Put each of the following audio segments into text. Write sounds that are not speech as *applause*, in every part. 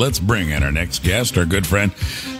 let's bring in our next guest, our good friend,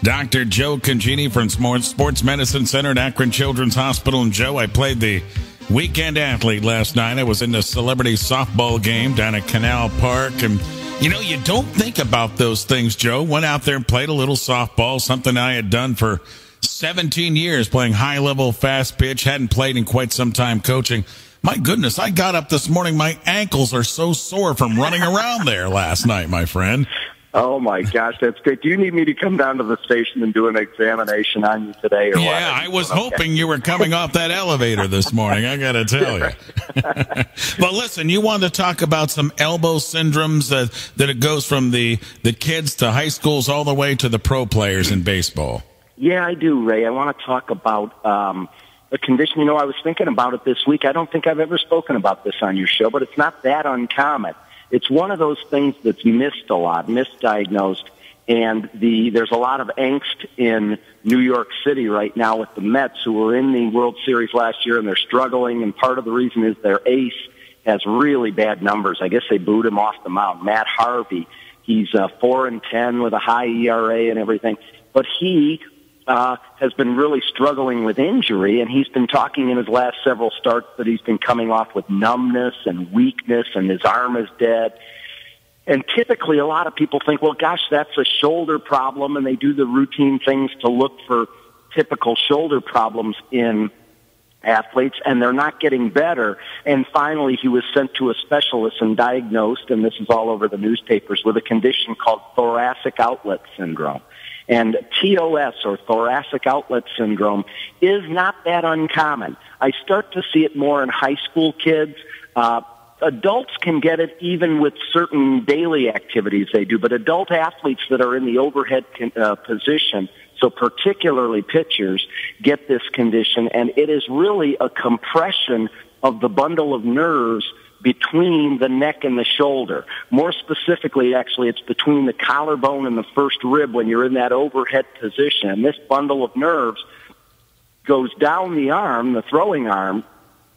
Dr. Joe Congeni from Sports Medicine Center at Akron Children's Hospital. And Joe, I played the weekend athlete last night. I was in the celebrity softball game down at Canal Park. And, you know, you don't think about those things, Joe. Went out there and played a little softball, something I had done for 17 years playing high level fast pitch, hadn't played in quite some time coaching. My goodness, I got up this morning. My ankles are so sore from running around there last night, my friend. Oh my gosh, that's great. Do you need me to come down to the station and do an examination on you today? Or yeah, what? I was okay. hoping you were coming off that elevator this morning. I got to tell you. *laughs* but listen, you wanted to talk about some elbow syndromes that that it goes from the the kids to high schools all the way to the pro players in baseball. Yeah, I do, Ray. I want to talk about um, a condition. You know, I was thinking about it this week. I don't think I've ever spoken about this on your show, but it's not that uncommon. It's one of those things that's missed a lot, misdiagnosed, and the there's a lot of angst in New York City right now with the Mets, who were in the World Series last year, and they're struggling. And part of the reason is their ace has really bad numbers. I guess they booed him off the mound. Matt Harvey, he's uh, four and ten with a high ERA and everything, but he uh, has been really struggling with injury, and he's been talking in his last several starts that he's been coming off with numbness and weakness, and his arm is dead. And typically, a lot of people think, well, gosh, that's a shoulder problem, and they do the routine things to look for typical shoulder problems in athletes, and they're not getting better. And finally, he was sent to a specialist and diagnosed, and this is all over the newspapers, with a condition called thoracic outlet syndrome. And TOS, or thoracic outlet syndrome, is not that uncommon. I start to see it more in high school kids. Uh, adults can get it even with certain daily activities they do, but adult athletes that are in the overhead uh, position, so particularly pitchers, get this condition, and it is really a compression of the bundle of nerves between the neck and the shoulder. More specifically, actually, it's between the collarbone and the first rib when you're in that overhead position. And this bundle of nerves goes down the arm, the throwing arm,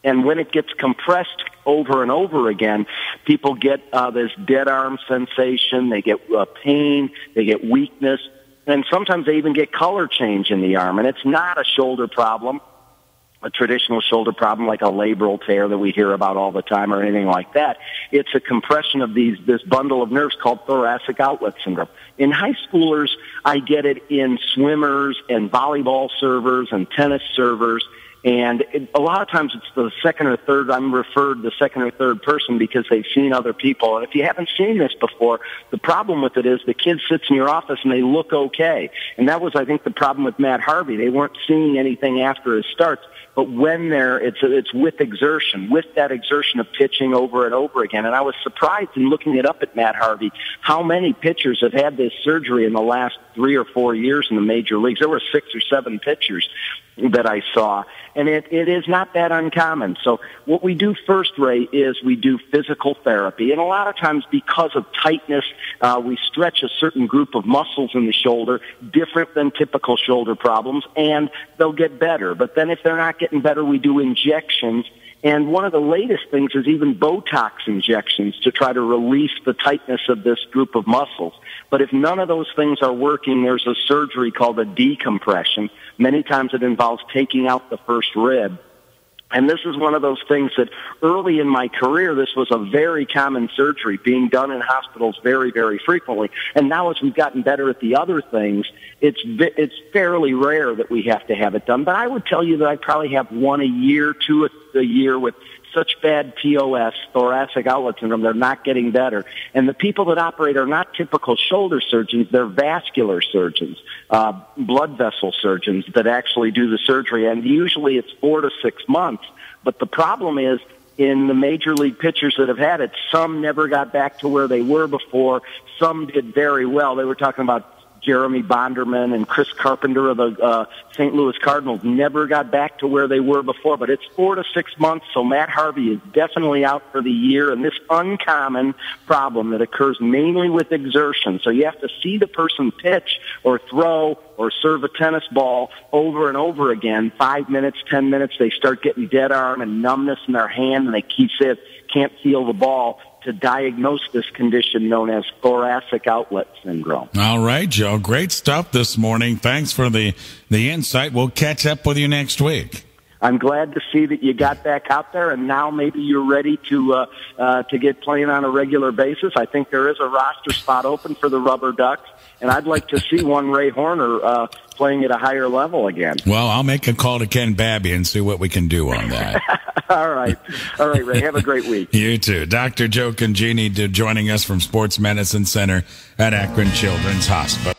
and when it gets compressed over and over again, people get uh, this dead arm sensation. They get uh, pain. They get weakness. And sometimes they even get color change in the arm. And it's not a shoulder problem a traditional shoulder problem like a labral tear that we hear about all the time or anything like that. It's a compression of these, this bundle of nerves called thoracic outlet syndrome. In high schoolers, I get it in swimmers and volleyball servers and tennis servers and it, a lot of times it's the second or third, I'm referred the second or third person because they've seen other people. And if you haven't seen this before, the problem with it is the kid sits in your office and they look okay. And that was, I think, the problem with Matt Harvey. They weren't seeing anything after his starts. But when they're, it's, it's with exertion, with that exertion of pitching over and over again. And I was surprised in looking it up at Matt Harvey, how many pitchers have had this surgery in the last three or four years in the major leagues. There were six or seven pitchers that I saw. And it, it is not that uncommon. So what we do first, Ray, is we do physical therapy. And a lot of times because of tightness, uh, we stretch a certain group of muscles in the shoulder, different than typical shoulder problems, and they'll get better. But then if they're not getting better, we do injections and one of the latest things is even Botox injections to try to release the tightness of this group of muscles. But if none of those things are working, there's a surgery called a decompression. Many times it involves taking out the first rib and this is one of those things that early in my career, this was a very common surgery being done in hospitals very, very frequently. And now as we've gotten better at the other things, it's, it's fairly rare that we have to have it done. But I would tell you that I probably have one a year, two a year with such bad TOS, thoracic outlet syndrome, they're not getting better. And the people that operate are not typical shoulder surgeons, they're vascular surgeons, uh, blood vessel surgeons that actually do the surgery. And usually it's four to six months. But the problem is, in the major league pitchers that have had it, some never got back to where they were before. Some did very well. They were talking about Jeremy Bonderman and Chris Carpenter of the uh, St. Louis Cardinals never got back to where they were before. But it's four to six months, so Matt Harvey is definitely out for the year. And this uncommon problem that occurs mainly with exertion. So you have to see the person pitch or throw or serve a tennis ball over and over again. Five minutes, ten minutes, they start getting dead arm and numbness in their hand, and they keep saying can't feel the ball to diagnose this condition known as thoracic outlet syndrome. All right, Joe. Great stuff this morning. Thanks for the, the insight. We'll catch up with you next week. I'm glad to see that you got back out there, and now maybe you're ready to uh, uh, to get playing on a regular basis. I think there is a roster spot open for the Rubber Ducks, and I'd like to see one Ray Horner uh, playing at a higher level again. Well, I'll make a call to Ken Babby and see what we can do on that. *laughs* All right. All right, Ray. Have a great week. *laughs* You too. Dr. Joe Congeni joining us from Sports Medicine Center at Akron Children's Hospital.